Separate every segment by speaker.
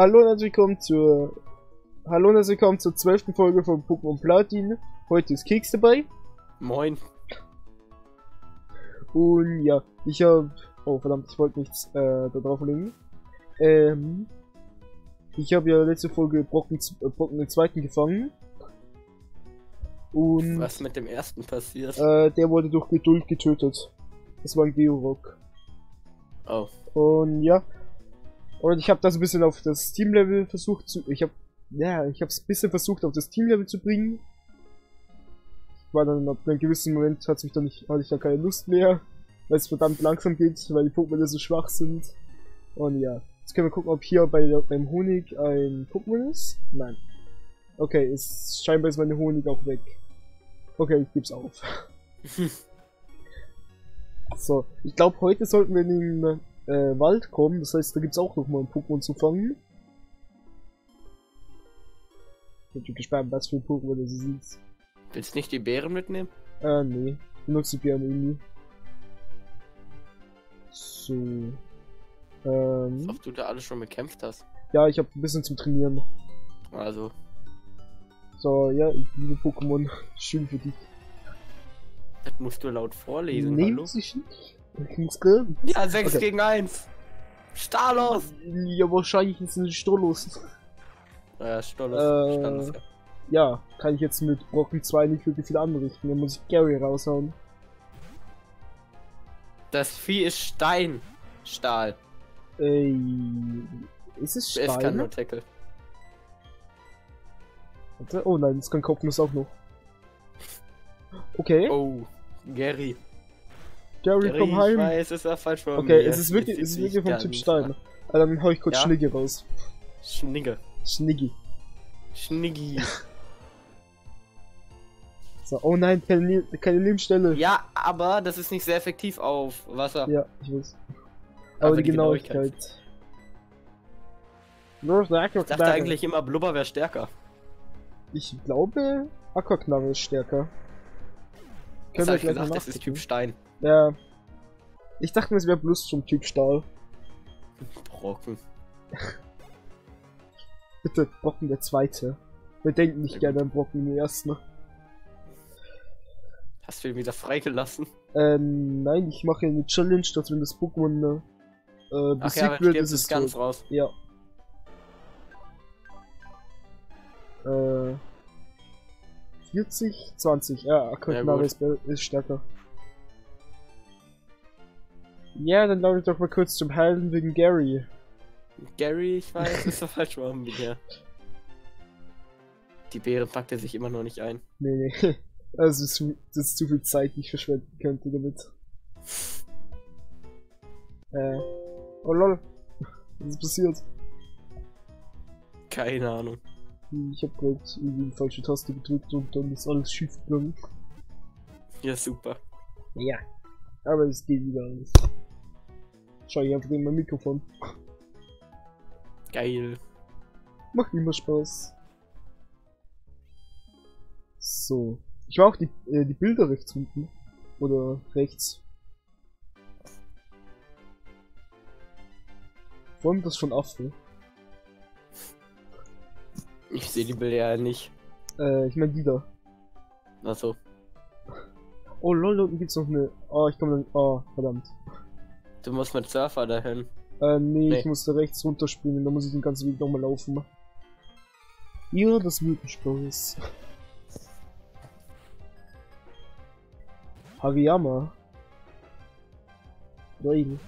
Speaker 1: Hallo und herzlich willkommen zur Hallo und herzlich willkommen zur zwölften Folge von Pokémon Platin. Heute ist Keks dabei.
Speaker 2: Moin.
Speaker 1: Und ja, ich habe Oh verdammt, ich wollte nichts äh, da drauf legen. Ähm. Ich habe ja letzte Folge Brocken, äh, Brocken den zweiten gefangen. Und
Speaker 2: Was mit dem ersten passiert?
Speaker 1: äh, der wurde durch Geduld getötet. Das war ein Georock.
Speaker 2: Oh.
Speaker 1: Und ja. Und ich habe das ein bisschen auf das Teamlevel versucht zu. Ich habe ja, ich habe es ein bisschen versucht auf das Teamlevel zu bringen. Ich war dann ab einem gewissen Moment hat mich dann nicht, hatte ich da keine Lust mehr, weil es verdammt langsam geht, weil die Pokémon so schwach sind. Und ja, jetzt können wir gucken, ob hier bei beim Honig ein Pokémon ist. Nein. Okay, ist scheinbar ist meine Honig auch weg. Okay, ich geb's auf. So, ich glaube, heute sollten wir den äh, Wald kommen. Das heißt, da gibt's auch noch mal ein Pokémon zu fangen. Ich bin gespannt, was für ein Pokémon das ist.
Speaker 2: Willst du nicht die Beeren mitnehmen?
Speaker 1: Äh, nee. Benutze ich gerne irgendwie. So. Ähm,
Speaker 2: Ob du da alles schon bekämpft hast.
Speaker 1: ja, ich habe ein bisschen zum Trainieren.
Speaker 2: Also,
Speaker 1: So, ja, ich liebe Pokémon. Schön für dich.
Speaker 2: das musst du laut vorlesen.
Speaker 1: Nee,
Speaker 2: hallo?
Speaker 1: muss ich nicht. Gell?
Speaker 2: Ja, 6
Speaker 1: Okay.
Speaker 2: gegen 1. Stalos!
Speaker 1: Ja, wahrscheinlich ist es Stolos.
Speaker 2: Ja, Stolos.
Speaker 1: Äh,
Speaker 2: Stalos, ja.
Speaker 1: Ja, kann ich jetzt mit Brocken 2 nicht wirklich viel anrichten. Dann muss ich Gary raushauen.
Speaker 2: Das Vieh ist Stein. Stahl.
Speaker 1: Ey, ist es
Speaker 2: Es kann nur
Speaker 1: Stein?
Speaker 2: Tackle.
Speaker 1: Warte, Oh nein, das kann Kopfnuss auch noch. Okay,
Speaker 2: Oh, Gary.
Speaker 1: Gary,
Speaker 2: Gary,
Speaker 1: komm
Speaker 2: ich
Speaker 1: heim.
Speaker 2: weiß, es ist falsch von
Speaker 1: Okay,
Speaker 2: mir.
Speaker 1: es ist wirklich,
Speaker 2: Ich
Speaker 1: es ist wirklich vom Typ Stein. Ah, dann hau ich kurz
Speaker 2: Ja?
Speaker 1: Schnigge raus.
Speaker 2: Schnigge.
Speaker 1: Schniggi.
Speaker 2: Schniggi.
Speaker 1: So, oh nein, keine, keine Nebenstelle.
Speaker 2: ja, aber das ist nicht sehr effektiv auf Wasser.
Speaker 1: Ja, ich weiß. Aber,
Speaker 2: Aber
Speaker 1: die
Speaker 2: die
Speaker 1: Genauigkeit. Nur sag
Speaker 2: Ich dachte eigentlich immer, Blubber wäre stärker.
Speaker 1: Ich glaube, Aquaknarre ist stärker.
Speaker 2: Das
Speaker 1: wir
Speaker 2: ich
Speaker 1: gleich
Speaker 2: gesagt, das ist. Typ Stein.
Speaker 1: Ja. Ich dachte, es wäre bloß zum Typ Stahl.
Speaker 2: Brocken.
Speaker 1: Bitte, Brocken der Zweite. Wir denken nicht gerne an Brocken den Ersten.
Speaker 2: Hast du ihn wieder freigelassen?
Speaker 1: Ähm, nein, ich mache eine Challenge, dass wenn das Pokémon äh,
Speaker 2: Ach
Speaker 1: besiegt
Speaker 2: ja,
Speaker 1: wird, ist
Speaker 2: es ganz
Speaker 1: tot.
Speaker 2: raus.
Speaker 1: Ja. Äh, 40, 20. Ja, Aquaknarre
Speaker 2: gut.
Speaker 1: ist, ist stärker. Ja, dann laufe ich doch mal kurz zum Heilen wegen Gary.
Speaker 2: Gary, ich weiß, ist doch falsch rum mit dir. Die Beere packt er sich immer noch nicht ein.
Speaker 1: Nee, nee. Also, das ist zu, das ist zu viel Zeit, die ich verschwenden könnte damit. Äh. Oh lol. Was ist passiert?
Speaker 2: Keine Ahnung.
Speaker 1: Ich hab grad irgendwie eine falsche Taste gedrückt und dann ist alles schief gegangen.
Speaker 2: Ja, super.
Speaker 1: Ja. Aber es geht wieder alles. Schau, ich einfach in mein Mikrofon.
Speaker 2: Geil.
Speaker 1: Macht immer Spaß. So. Ich war auch die, äh, die Bilder rechts unten. Oder rechts. Vor allem das von Affe.
Speaker 2: Ich sehe die Bilder ja nicht.
Speaker 1: Äh, ich mein die da.
Speaker 2: Also,
Speaker 1: Oh lol, da unten gibt's noch eine. Oh, ich komm dann. Oh, verdammt.
Speaker 2: Du musst mit Surfer dahin.
Speaker 1: Äh, nee,
Speaker 2: Nee.
Speaker 1: ich muss da rechts runterspringen, da muss ich den ganzen Weg nochmal laufen. Ja, das ein Spaß. Hariyama. Nein.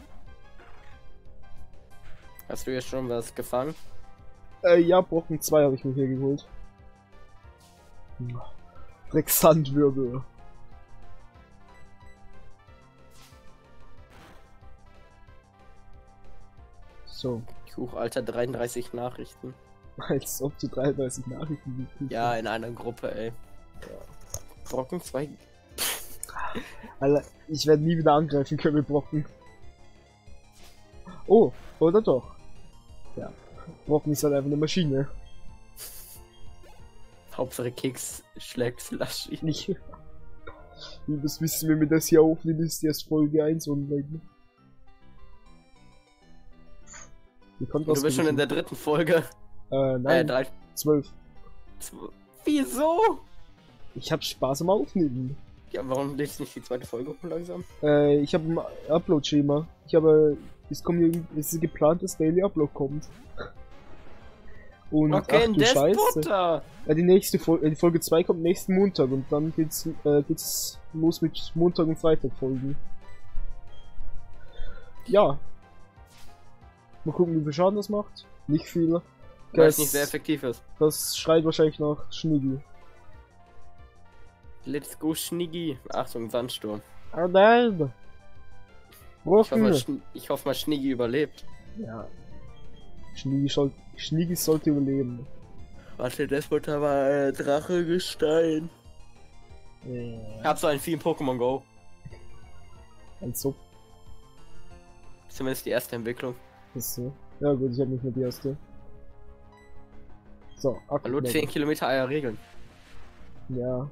Speaker 2: Hast du jetzt schon was gefangen?
Speaker 1: Äh, ja, Brocken 2 habe ich mir hier geholt. Dreck Sandwirbel. So,
Speaker 2: Kuch, Alter, 33 Nachrichten.
Speaker 1: als ob du 33 Nachrichten gekriegt
Speaker 2: Ja, in einer Gruppe, ey. Brocken 2.
Speaker 1: Alter, ich werde nie wieder angreifen können mit Brocken. Oh, oder doch? Ja. Brocken ist halt einfach eine Maschine.
Speaker 2: Hauptsache Keks schlägt Slushy.
Speaker 1: Nicht. Das wissen, wenn wir das hier aufnehmen, ist erst Folge 1 online. Kommt
Speaker 2: du bist schon in der dritten Folge.
Speaker 1: Äh,
Speaker 2: Äh,
Speaker 1: nein,
Speaker 2: drei.
Speaker 1: zwölf.
Speaker 2: zw- Wieso?
Speaker 1: Ich hab Spaß am Aufnehmen.
Speaker 2: Ja, warum lädst du nicht die zweite Folge hoch langsam?
Speaker 1: Äh, ich habe ein Upload-Schema. Ich habe, es kommt es ist geplant, dass Daily Upload kommt. Und
Speaker 2: Okay,
Speaker 1: ach du Scheiße. Ja, die nächste Folge, äh, die Folge 2 kommt nächsten Montag und dann geht's, äh, geht's los mit Montag und Freitag Folgen. Ja. Mal gucken, wie viel Schaden das macht. Nicht viel.
Speaker 2: Weil es nicht sehr effektiv ist.
Speaker 1: das schreit wahrscheinlich nach Schniggi.
Speaker 2: Let's go, Schniggi. Achtung, Sandsturm.
Speaker 1: Oh nein!
Speaker 2: Ich hoffe, mal, ich hoffe mal, Schniggi überlebt.
Speaker 1: Ja. Schniggi, soll, Schniggi sollte überleben.
Speaker 2: Warte, Despoter war äh, Drache Gestein. Ich
Speaker 1: Ja.
Speaker 2: hab so ein Vieh in Pokémon Go.
Speaker 1: Also,
Speaker 2: Zumindest die erste Entwicklung.
Speaker 1: Ist so. Ja gut, ich habe nicht mehr die erste. So, Akku.
Speaker 2: Hallo, 10 Kilometer Eier regeln.
Speaker 1: Ja.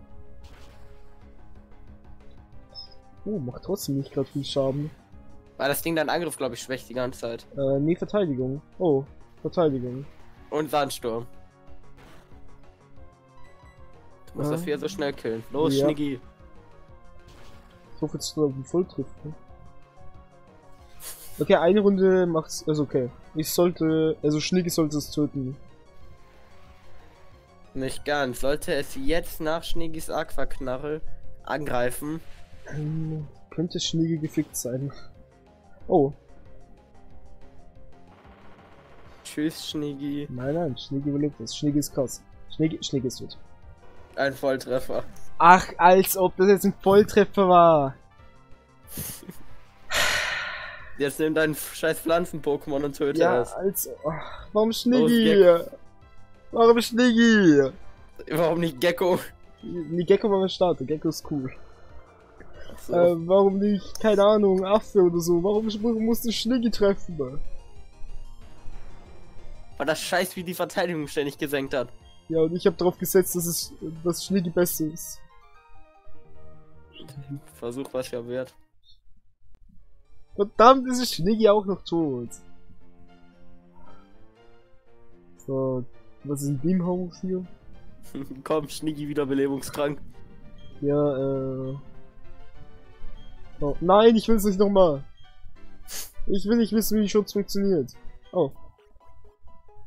Speaker 1: Oh, macht trotzdem nicht gerade viel Schaden.
Speaker 2: Weil das Ding deinen Angriff, glaube ich, schwächt die ganze Zeit.
Speaker 1: Äh, nee, Verteidigung. Oh, Verteidigung.
Speaker 2: Und Sandsturm. Du musst
Speaker 1: Ah.
Speaker 2: das Vieh so schnell killen. Los,
Speaker 1: Ja.
Speaker 2: Schniggi.
Speaker 1: So viel zu tun, voll trifft. Ne? Okay, eine Runde macht's. Also okay. Ich sollte. Also Schniggi sollte es töten.
Speaker 2: Nicht ganz. Sollte es jetzt nach Schniggis Aquaknarre angreifen,
Speaker 1: Ähm, könnte Schniggi gefickt sein. Oh,
Speaker 2: tschüss, Schniggi.
Speaker 1: nein, nein, Schniggi überlebt das. Schniggi ist krass. Schniggi, Schniggi ist tot.
Speaker 2: Ein Volltreffer.
Speaker 1: Ach, als ob das jetzt ein Volltreffer war.
Speaker 2: Jetzt nimm deinen scheiß Pflanzen-Pokémon und töte
Speaker 1: Ja,
Speaker 2: es.
Speaker 1: als. Ach, warum Schniggi?
Speaker 2: Gecko.
Speaker 1: Warum Schniggi?
Speaker 2: Warum nicht Gecko?
Speaker 1: Die Gecko war mein Starter, Gecko ist cool.
Speaker 2: So.
Speaker 1: Äh, warum nicht, keine Ahnung, Affe oder so? Warum mu- musste Schniggi treffen?
Speaker 2: Weil das Scheiß wie die Verteidigung ständig gesenkt hat.
Speaker 1: Ja, und ich habe darauf gesetzt, dass es dass Schniggi besser ist.
Speaker 2: Versuch was ja wert.
Speaker 1: Verdammt, ist Schniggi auch noch tot. So, was ist ein Beamhaus hier?
Speaker 2: Komm, Schniggi wiederbelebungskrank.
Speaker 1: Ja, äh. Oh, nein, ich will es nicht nochmal. Ich will nicht wissen, wie Schutz funktioniert. Oh,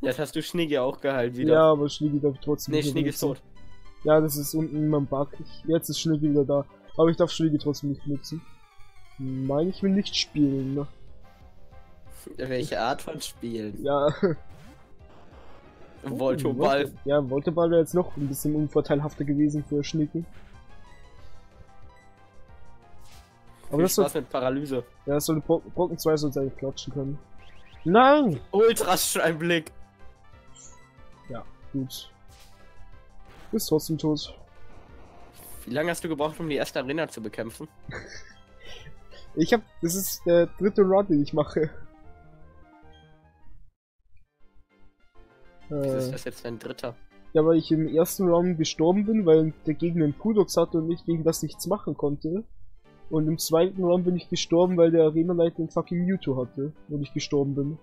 Speaker 2: Jetzt hast du Schniggi auch geheilt wieder.
Speaker 1: ja, aber Schniggi darf trotzdem
Speaker 2: nee,
Speaker 1: nicht
Speaker 2: Schniggi ist
Speaker 1: benutzen.
Speaker 2: tot.
Speaker 1: Ja, das ist unten immer ein Bug. Ich, jetzt ist Schniggi wieder da. Aber ich darf Schniggi trotzdem nicht nutzen. Nein, ich will nicht spielen. ne?
Speaker 2: Welche Art von Spielen?
Speaker 1: Ja.
Speaker 2: Voltoball.
Speaker 1: Volte- Ja, Volteball wäre jetzt noch ein bisschen unvorteilhafter gewesen für Schniggi. Aber
Speaker 2: Viel
Speaker 1: das soll,
Speaker 2: Spaß mit Paralyse.
Speaker 1: ja, das soll Bro Brocken 2 sollte eigentlich klatschen können. Nein!
Speaker 2: Ultrascheinblick.
Speaker 1: Gut. Bist trotzdem tot.
Speaker 2: Wie lange hast du gebraucht, um die erste Arena zu bekämpfen?
Speaker 1: Ich hab. Das ist der dritte Run, den ich mache.
Speaker 2: Wieso ist
Speaker 1: Äh,
Speaker 2: das jetzt dein dritter?
Speaker 1: ja, weil ich im ersten Round gestorben bin, weil der Gegner einen Pudox hatte und ich gegen das nichts machen konnte. Und im zweiten Round bin ich gestorben, weil der Arenaleiter einen fucking Mewtwo hatte und ich gestorben bin.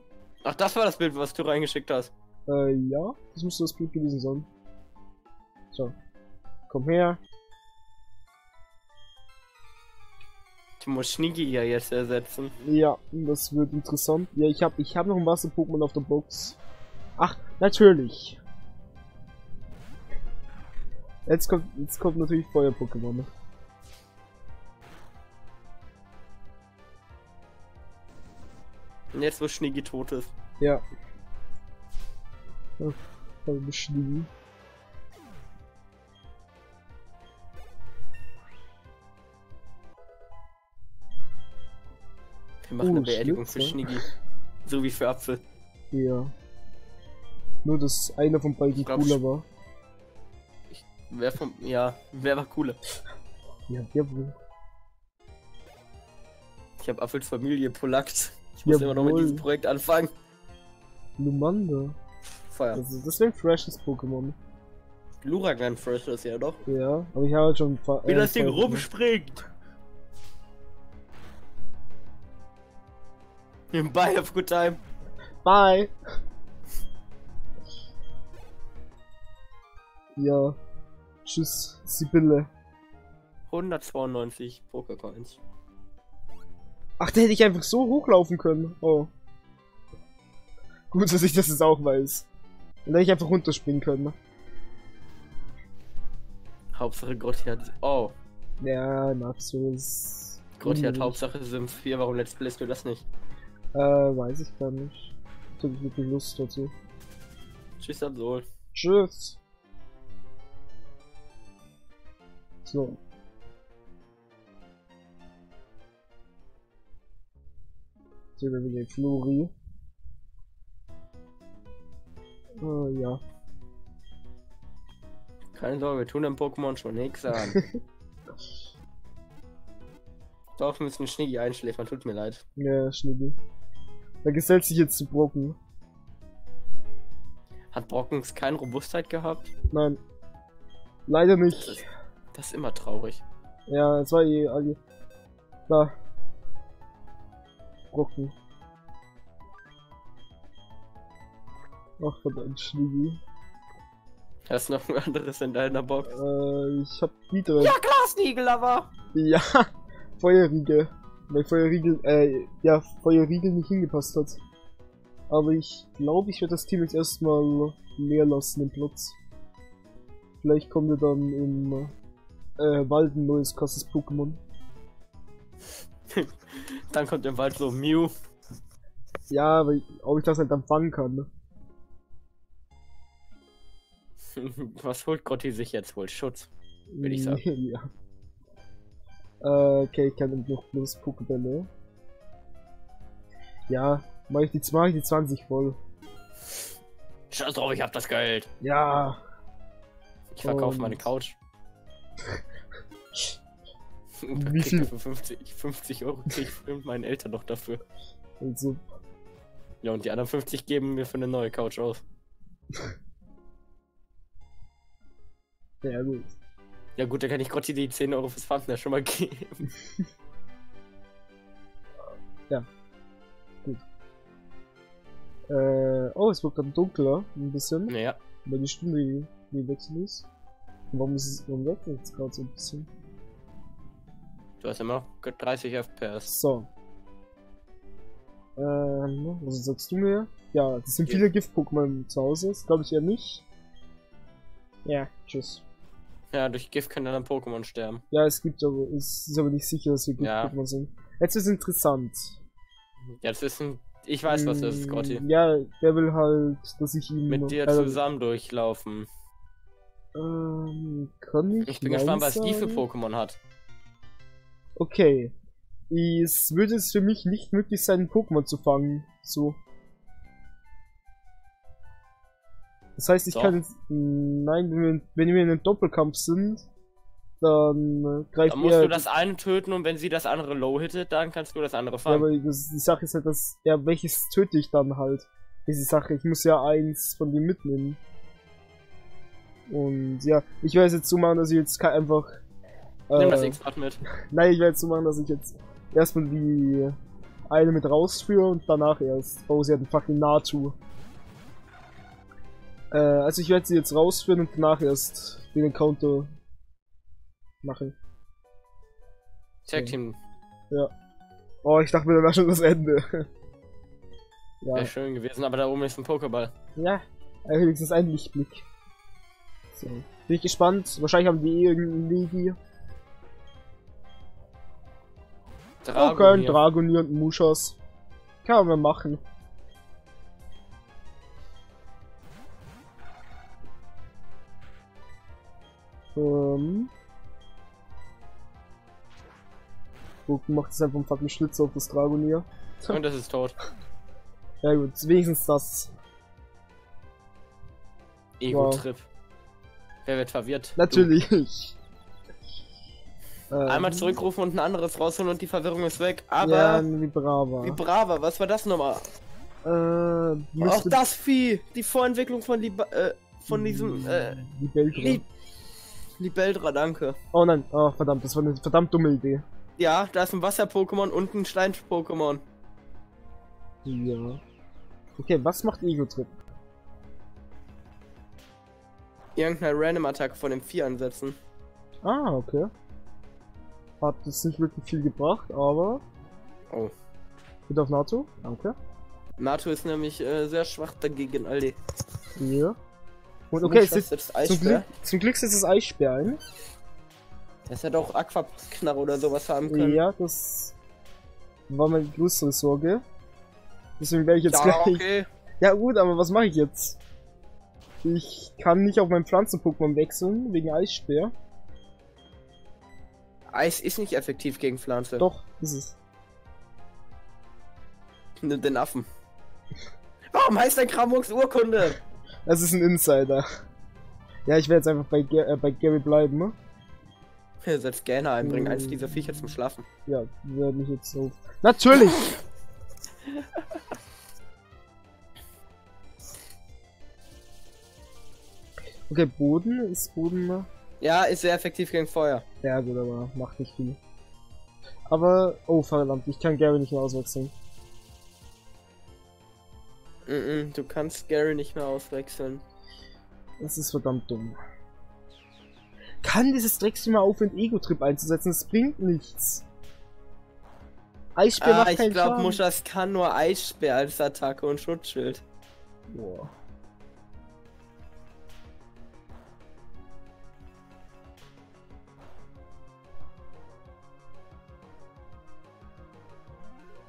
Speaker 2: Ach, das war das Bild, was du reingeschickt hast.
Speaker 1: Äh, ja, das müsste das Bild gewesen sein. So. Komm her.
Speaker 2: Du musst Schniggi ja jetzt ersetzen.
Speaker 1: Ja, das wird interessant. Ja, ich hab, ich hab noch ein Wasser-Pokémon auf der Box. Ach, natürlich. Jetzt kommt, jetzt kommt natürlich Feuer-Pokémon.
Speaker 2: Und jetzt, wo Schniggi tot ist.
Speaker 1: Ja. Ach, voll
Speaker 2: Wir machen
Speaker 1: Oh,
Speaker 2: eine Beerdigung für
Speaker 1: Schlitzer.
Speaker 2: Schniggi. So wie für Apfel.
Speaker 1: Ja. Nur, dass einer von beiden
Speaker 2: Ich glaub,
Speaker 1: cooler war.
Speaker 2: Wer vom. Ja, wer war cooler?
Speaker 1: Ja, jawohl.
Speaker 2: Ich habe Apfels Familie polackt. Ich muss immer noch mit diesem Projekt anfangen.
Speaker 1: Lumanda.
Speaker 2: Feuer.
Speaker 1: Also, das wäre ein freshes Pokémon.
Speaker 2: Luragan Fresh ist ja doch.
Speaker 1: Ja, aber ich habe halt schon.
Speaker 2: Wie
Speaker 1: äh,
Speaker 2: das Ding rumspringt. Bye, have a good time.
Speaker 1: Bye. Ja. Tschüss, Sibylle.
Speaker 2: 192 Pokercoins.
Speaker 1: Ach, da hätte ich einfach so hochlaufen können. Oh. Gut, dass ich das jetzt auch weiß. Dann hätte ich einfach runterspringen können.
Speaker 2: Hauptsache Grotti hat. Oh,
Speaker 1: Ja, Naxos.
Speaker 2: Grotti hat Hauptsache Sims 4. Warum Let's Playst du das nicht?
Speaker 1: Äh, weiß ich gar nicht. Ich hab wirklich Lust dazu.
Speaker 2: Tschüss, Absol.
Speaker 1: Tschüss. So. So, dann wieder Flori. Oh, ja.
Speaker 2: Keine Sorge, wir tun dem Pokémon schon nichts an. Doch, wir müssen Schniggi einschläfern, tut mir leid.
Speaker 1: Ja, Schnibbel. Da gesellt sich jetzt zu Brocken.
Speaker 2: Hat Brockens keine Robustheit gehabt?
Speaker 1: Nein. Leider
Speaker 2: Das
Speaker 1: nicht.
Speaker 2: ist, das ist immer traurig.
Speaker 1: Ja, es war eh alle. Da. Brocken. Ach verdammt, Schniggi.
Speaker 2: Hast du noch ein anderes in deiner Box?
Speaker 1: Äh, ich hab wieder.
Speaker 2: Ja, Glasnigel aber!
Speaker 1: Ja, Feuerriegel. Weil Feuerriegel, äh, ja, Feuerriegel nicht hingepasst hat. Aber ich glaube, ich werde das Team jetzt erstmal leer lassen, den Platz. Vielleicht kommt ja dann im äh, Wald ein neues krasses Pokémon.
Speaker 2: Dann kommt im Wald so Mew.
Speaker 1: Ja, ich, ob ich das halt dann fangen kann. ne?
Speaker 2: Was holt Grotti sich jetzt wohl? Schutz. Will ich sagen.
Speaker 1: ja. Äh, okay, ich kann noch bloß Pokébälle. Ja, mach ich die, mach ich die 20 voll.
Speaker 2: Scheiß drauf, ich hab das Geld.
Speaker 1: Ja.
Speaker 2: Ich verkaufe
Speaker 1: Und-
Speaker 2: meine Couch.
Speaker 1: Wie viel?
Speaker 2: Für 50, 50 Euro krieg ich meinen Eltern noch dafür.
Speaker 1: Also,
Speaker 2: Ja, und die anderen 50 geben mir für eine neue Couch aus.
Speaker 1: ja gut.
Speaker 2: Ja gut, dann kann ich Grotti die 10 Euro fürs Pfand ja schon mal geben.
Speaker 1: Äh, oh, es wird dann dunkler, ein bisschen,
Speaker 2: Naja,
Speaker 1: weil die Stunde die, die wechselt ist. Warum ist es, warum wechselt es gerade so ein bisschen?
Speaker 2: du hast immer noch 30 FPS.
Speaker 1: So. Ähm, was sagst du mir? Ja, das sind
Speaker 2: Ja.
Speaker 1: viele Gift-Pokémon zu Hause, das glaube ich eher nicht. Ja, tschüss.
Speaker 2: Ja, durch Gift können dann Pokémon sterben.
Speaker 1: Ja, es gibt aber, es ist aber nicht sicher, dass wir
Speaker 2: Ja.
Speaker 1: Gift-Pokémon sind. Jetzt ist interessant.
Speaker 2: Ja, das ist ein. Ich weiß, was das ist,
Speaker 1: Mm,
Speaker 2: Grotti.
Speaker 1: Ja, der will halt, dass ich ihm...
Speaker 2: Mit dir zusammen durchlaufen.
Speaker 1: Ähm, kann ich
Speaker 2: Ich bin gespannt, was die für? Pokémon hat.
Speaker 1: Okay. Es würde es für mich nicht möglich sein, ein Pokémon zu fangen. So. Das heißt, ich
Speaker 2: Doch.
Speaker 1: kann jetzt, Nein, wenn wir, wenn wir in einem Doppelkampf sind, dann äh, greift
Speaker 2: Dann musst
Speaker 1: er...
Speaker 2: du das eine töten und wenn sie das andere low hittet, dann kannst du das andere
Speaker 1: ja,
Speaker 2: fangen.
Speaker 1: aber das, die Sache ist halt, dass... Ja, welches töte ich dann halt? Diese Sache. Ich muss ja eins von denen mitnehmen. Und ja, ich werde es jetzt so machen, dass ich jetzt einfach...
Speaker 2: Nimm das
Speaker 1: äh,
Speaker 2: X-Rad mit.
Speaker 1: Nein, ich werde jetzt so machen, dass ich jetzt erstmal die eine mit rausführe und danach erst. Oh, sie hat einen fucking Natu. Äh, also ich werde sie jetzt rausführen und danach erst den Encounter machen.
Speaker 2: Tag Team.
Speaker 1: Oh, ich dachte mir, da war schon das Ende. ja.
Speaker 2: Wäre schön gewesen, aber da oben ist ein Pokéball.
Speaker 1: Ja, äh, wenigstens ein Lichtblick. So. Bin ich gespannt. Wahrscheinlich haben die eh irgendeinen Legi.
Speaker 2: Drago
Speaker 1: okay, ein. Dragonier und ein Muschas. Kann man machen. Ähm. Guck, macht es einfach einen fucking Schlitz auf das Dragonier.
Speaker 2: Und das ist tot.
Speaker 1: Ja gut, wenigstens das.
Speaker 2: Ego-Trip. Wer wird verwirrt?
Speaker 1: Natürlich. Ähm,
Speaker 2: Einmal zurückrufen und ein anderes rausholen und die Verwirrung ist weg. Aber
Speaker 1: Ja, wie Brava.
Speaker 2: wie brava, was war das nochmal?
Speaker 1: äh,
Speaker 2: Auch das Vieh! Die Vorentwicklung von, Lib äh, von diesem äh,
Speaker 1: die Beltra.
Speaker 2: Lib Libeldra, danke.
Speaker 1: Oh nein, oh verdammt, das war eine verdammt dumme Idee.
Speaker 2: Ja, da ist ein Wasser-Pokémon und ein Stein-Pokémon.
Speaker 1: Ja. Okay, was macht Ego-Trip?
Speaker 2: Irgendeine Random-Attacke von dem Vieh ansetzen.
Speaker 1: Ah, okay. Hat jetzt nicht wirklich viel gebracht, aber...
Speaker 2: Oh.
Speaker 1: Geht auf NATO? Danke.
Speaker 2: NATO ist nämlich äh, sehr schwach dagegen, Aldi.
Speaker 1: Ja. Und okay, es ist, zum, Glück, zum Glück ist es Eissperr ein.
Speaker 2: Das hätte auch Aquaknarre oder sowas haben können.
Speaker 1: Ja, das war meine größere Sorge. Deswegen werde ich jetzt
Speaker 2: ja
Speaker 1: gleich...
Speaker 2: okay.
Speaker 1: Ja gut, aber was mache ich jetzt? Ich kann nicht auf meinen Pflanzen-Pokémon wechseln, wegen Eissperr.
Speaker 2: Eis ist nicht effektiv gegen Pflanze.
Speaker 1: Doch, ist es.
Speaker 2: Nimm den Affen. Warum heißt der Kramux Urkunde?
Speaker 1: Das ist ein Insider. Ja, ich werde jetzt einfach bei, äh, bei Gary bleiben, ne?
Speaker 2: Hier, setz gerne ein, bring
Speaker 1: Mm.
Speaker 2: eins dieser Viecher zum Schlafen.
Speaker 1: Ja, werde ich jetzt so. Natürlich! Okay, Boden ist Boden.
Speaker 2: Ja, ist sehr effektiv gegen Feuer.
Speaker 1: Ja, gut, aber macht nicht viel. Aber, oh verdammt, ich kann Gary nicht mehr auswechseln.
Speaker 2: Mm -mm, du kannst Gary nicht mehr auswechseln.
Speaker 1: Das ist verdammt dumm. Kann dieses Drecksvieh mal aufhören, Ego-Trip einzusetzen? Das bringt nichts. Eisspeer
Speaker 2: Ah,
Speaker 1: macht
Speaker 2: ich
Speaker 1: keinen
Speaker 2: glaube,
Speaker 1: Schaden.
Speaker 2: Muschas kann nur Eisspeer als Attacke und Schutzschild.
Speaker 1: Boah.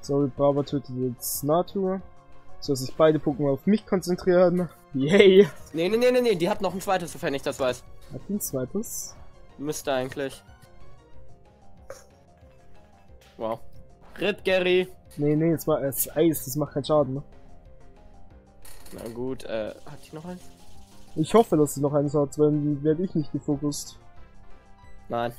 Speaker 1: So, Brava tötet jetzt Natur. So dass sich beide Pokémon auf mich konzentrieren. Yay!
Speaker 2: Nee, nee, nee, nee, nee, die hat noch ein zweites, sofern ich das weiß.
Speaker 1: Hat ein zweites.
Speaker 2: Müsste eigentlich. Wow. Rip Gary.
Speaker 1: Nee, nee, es war es ist Eis, das macht keinen Schaden. Ne?
Speaker 2: Na gut, äh, hat die noch eins?
Speaker 1: Ich hoffe, dass sie noch eins hat, wenn werde ich nicht gefokust.
Speaker 2: Nein.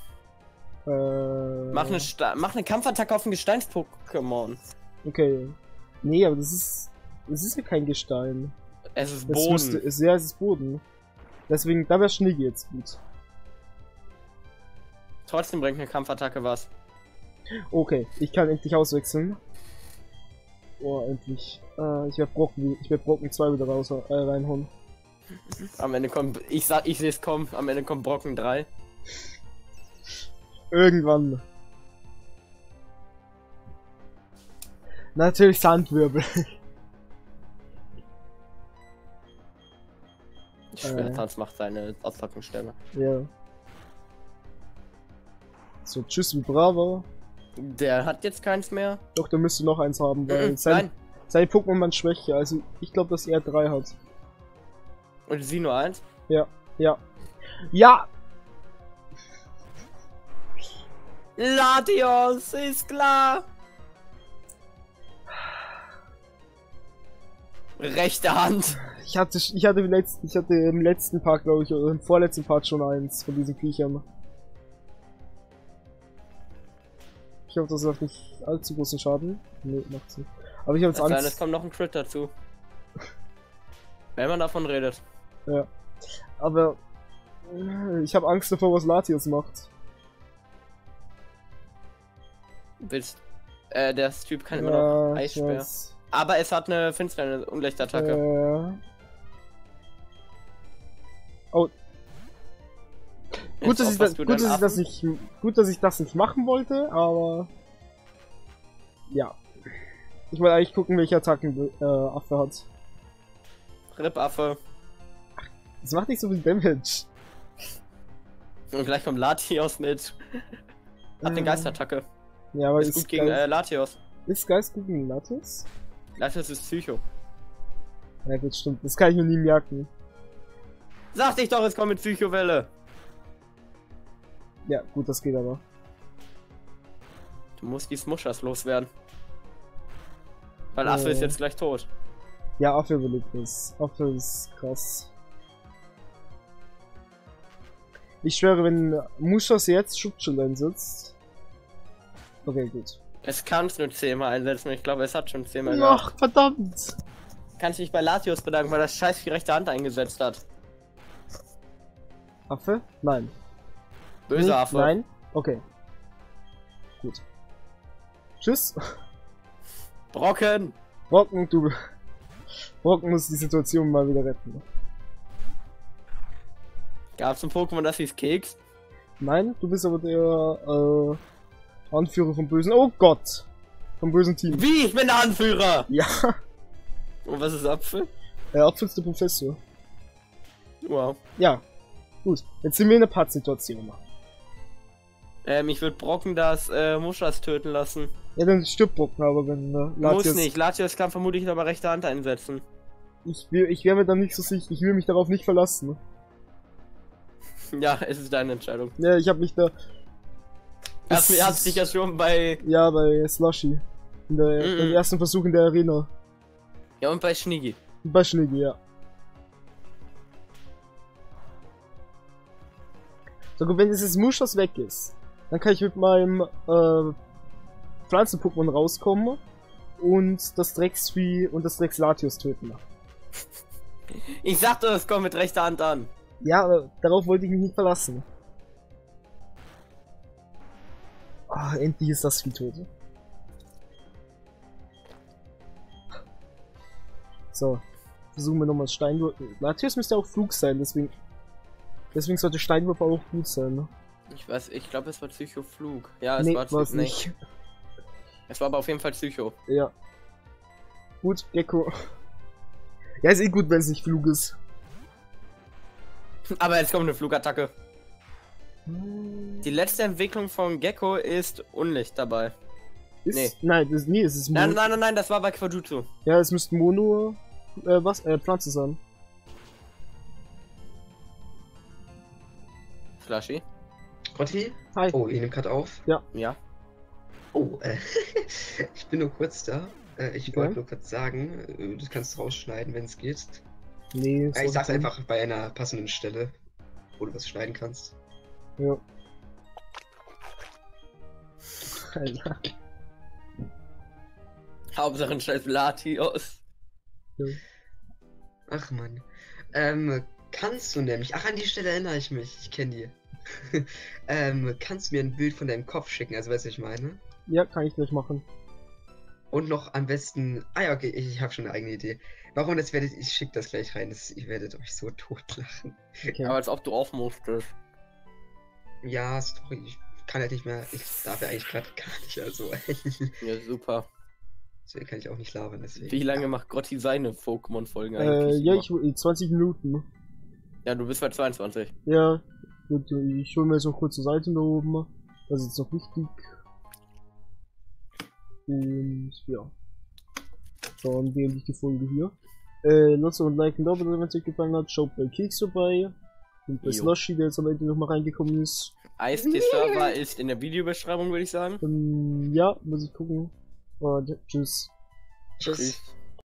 Speaker 1: Äh,
Speaker 2: Mach eine, Sta mach eine Kampfattacke auf ein Gesteins-Pokémon.
Speaker 1: Okay. Nee, aber das ist. Das ist ja kein Gestein.
Speaker 2: Es ist Boden.
Speaker 1: müsste. Ist, ja, es ist Boden. Deswegen, da wäre Schnee jetzt gut.
Speaker 2: Trotzdem bringt eine Kampfattacke was.
Speaker 1: Okay, ich kann endlich auswechseln. Oh, endlich. Äh, ich werde Brocken, ich werde Brocken 2 wieder raus, äh, reinhauen.
Speaker 2: Am Ende kommt, ich sag, ich sehe es kommen, am Ende kommt Brocken 3.
Speaker 1: Irgendwann. Natürlich Sandwirbel.
Speaker 2: Schwertanz macht seine Auspackungsstelle.
Speaker 1: ja. So, tschüss Vibrava.
Speaker 2: Der hat jetzt keins mehr.
Speaker 1: Doch, der müsste noch eins haben, weil
Speaker 2: Mhm,
Speaker 1: sein,
Speaker 2: Nein.
Speaker 1: sein Pokémon man schwächer. Also, ich glaube, dass er drei hat.
Speaker 2: Und sie nur eins.
Speaker 1: Ja, ja. Ja!
Speaker 2: Latios, ist klar. Rechte Hand.
Speaker 1: Ich hatte, ich hatte, im letzten, ich hatte im letzten Part, glaube ich, oder im vorletzten Part schon eins von diesen Viechern. Ich hoffe, das macht nicht allzu großen Schaden. Nee, macht's nicht. Aber ich habe jetzt
Speaker 2: Es sei denn, es
Speaker 1: Angst.
Speaker 2: kommt noch ein Crit dazu. Wenn man davon redet.
Speaker 1: Ja. Aber äh, ich habe Angst davor, was Latios macht.
Speaker 2: Willst. Äh, der Typ kann immer
Speaker 1: Ja,
Speaker 2: noch
Speaker 1: ich
Speaker 2: Eisspeer.
Speaker 1: weiß.
Speaker 2: Aber es hat eine finstere Unlichtattacke.
Speaker 1: Äh, oh, gut, dass ich, das, gut, dass ich das nicht, gut, dass ich das nicht machen wollte, aber ja. Ich wollte eigentlich gucken, welche Attacken äh, Affe hat.
Speaker 2: Rippaffe.
Speaker 1: Das macht nicht so viel Damage.
Speaker 2: Und gleich kommt Latios mit. Hat eine
Speaker 1: Äh,
Speaker 2: Geistattacke.
Speaker 1: Ja, aber
Speaker 2: Ist
Speaker 1: ist,
Speaker 2: gut gegen äh, Latios.
Speaker 1: ist Geist gut gegen Lattice?
Speaker 2: Latios ist Psycho.
Speaker 1: Ja gut, stimmt. Das kann ich mir nie merken.
Speaker 2: Sag dich doch, es kommt mit Psychowelle.
Speaker 1: Ja, gut, das geht aber.
Speaker 2: Du musst die Smushers loswerden. Weil Affe
Speaker 1: Äh.
Speaker 2: ist jetzt gleich tot.
Speaker 1: Ja, Affe überlebt das. Affe ist krass. Ich schwöre, wenn Muschas jetzt Schutzschild einsetzt. Okay, gut.
Speaker 2: Es kann es nur zehnmal einsetzen. Ich glaube, es hat schon zehnmal gehabt.
Speaker 1: Ach, verdammt!
Speaker 2: Kannst dich bei Latios bedanken, weil das scheiß die rechte Hand eingesetzt hat.
Speaker 1: Affe? Nein.
Speaker 2: Böse
Speaker 1: Nicht?
Speaker 2: Affe.
Speaker 1: Nein? Okay. Gut. Tschüss.
Speaker 2: Brocken.
Speaker 1: Brocken, du. Brocken muss die Situation mal wieder retten.
Speaker 2: Gab's ein Pokémon, das hieß Keks?
Speaker 1: Nein, du bist aber der äh, Anführer vom bösen. Oh Gott! Vom bösen Team.
Speaker 2: Wie? Ich bin der Anführer!
Speaker 1: Ja,
Speaker 2: Und was ist Apfel?
Speaker 1: der Apfel ist der Professor.
Speaker 2: Wow.
Speaker 1: Ja. Gut, jetzt sind wir in einer Pattsituation.
Speaker 2: Ähm, ich würde Brocken das äh, Muschas töten lassen.
Speaker 1: Ja, dann stirbt Brocken, aber wenn äh,
Speaker 2: Muss
Speaker 1: Latias-
Speaker 2: nicht. Latios kann vermutlich aber rechte Hand einsetzen.
Speaker 1: Ich, will, ich wäre mir dann nicht so sicher, ich will mich darauf nicht verlassen.
Speaker 2: Ja, es ist deine Entscheidung.
Speaker 1: Ja, ich habe mich da.
Speaker 2: Hast,
Speaker 1: Es-
Speaker 2: hast dich ja schon bei.
Speaker 1: Ja, bei Slushy. In der,
Speaker 2: Mhm.
Speaker 1: beim ersten Versuch in der Arena.
Speaker 2: Ja, und bei Schniggi.
Speaker 1: Bei Schniggi, ja. So gut, wenn dieses Muschas weg ist, dann kann ich mit meinem äh, Pflanzen-Pokémon rauskommen und das Drecksvieh und das Drecks Latios töten.
Speaker 2: Ich sagte, es kommt mit rechter Hand an.
Speaker 1: Ja, aber darauf wollte ich mich nicht verlassen. Ah, endlich ist das Vieh tot. So. Versuchen wir nochmal Steinwurf. Latios müsste auch Flug sein, deswegen. Deswegen sollte Steinwurf auch gut sein, ne?
Speaker 2: Ich weiß, ich glaube, es war Psychoflug. Ja, es
Speaker 1: nee,
Speaker 2: war
Speaker 1: war's
Speaker 2: nee,
Speaker 1: nicht.
Speaker 2: Es war aber auf jeden Fall Psycho.
Speaker 1: Ja. Gut, Gecko. Ja, ist eh gut, wenn es nicht Flug ist.
Speaker 2: Aber jetzt kommt eine Flugattacke. Die letzte Entwicklung von Gecko ist Unlicht dabei.
Speaker 1: Ist,
Speaker 2: Nee.
Speaker 1: Nein, das, nee, es ist Mono.
Speaker 2: Nein, nein, nein, nein, das war bei Quajutsu.
Speaker 1: Ja, es müsste Mono. Äh, was? Äh, Pflanze sein.
Speaker 2: Flashy.
Speaker 3: Rotti?
Speaker 1: Hi.
Speaker 3: Oh, ihr nehmt gerade auf.
Speaker 2: Ja.
Speaker 3: Oh, äh, ich bin nur kurz da. Äh, ich
Speaker 1: Okay.
Speaker 3: wollte nur kurz sagen, äh, du kannst rausschneiden, wenn es geht.
Speaker 1: Nee,
Speaker 3: Äh, ich sag's einfach bei einer passenden Stelle, wo du was schneiden kannst.
Speaker 1: Ja. Alter.
Speaker 2: Hauptsache ein scheiß Latios.
Speaker 3: Ach man. Ähm, kannst du nämlich, ach an die Stelle erinnere ich mich, ich kenne die. ähm, kannst du mir ein Bild von deinem Kopf schicken, also weißt du, was ich meine?
Speaker 1: Ja, kann ich gleich machen.
Speaker 3: Und noch am besten, ah ja, okay, ich, ich habe schon eine eigene Idee. Warum das werdet, ich schicke das gleich rein, das, ihr werdet euch so totlachen.
Speaker 1: Okay.
Speaker 2: Aber als ob du auf musstest.
Speaker 3: Ja, sorry, ich kann halt nicht mehr, ich darf ja eigentlich gerade gar nicht, also.
Speaker 2: Ja, super.
Speaker 3: deswegen kann ich auch nicht labern, deswegen.
Speaker 2: Wie lange macht Grotti seine Pokémon-Folgen
Speaker 1: Äh,
Speaker 2: eigentlich?
Speaker 1: ja,
Speaker 2: immer?
Speaker 1: ich, äh, 20 Minuten.
Speaker 2: ja, du bist bei 22.
Speaker 1: Ja, gut, äh, ich hole mir jetzt noch kurz zur Seite da oben. Das ist jetzt noch wichtig. Und ja. Dann beende ich die Folge hier. Äh, lasst und liken da, wenn es euch gefallen hat. Schaut bei Keks vorbei. Und bei
Speaker 2: Jo.
Speaker 1: Slushy, der jetzt am Ende nochmal reingekommen ist.
Speaker 2: Eistee-Server ist in der Videobeschreibung, würde ich sagen.
Speaker 1: Ähm, ja, muss ich gucken. Und tschüss.
Speaker 3: Tschüss.
Speaker 2: Tschüss.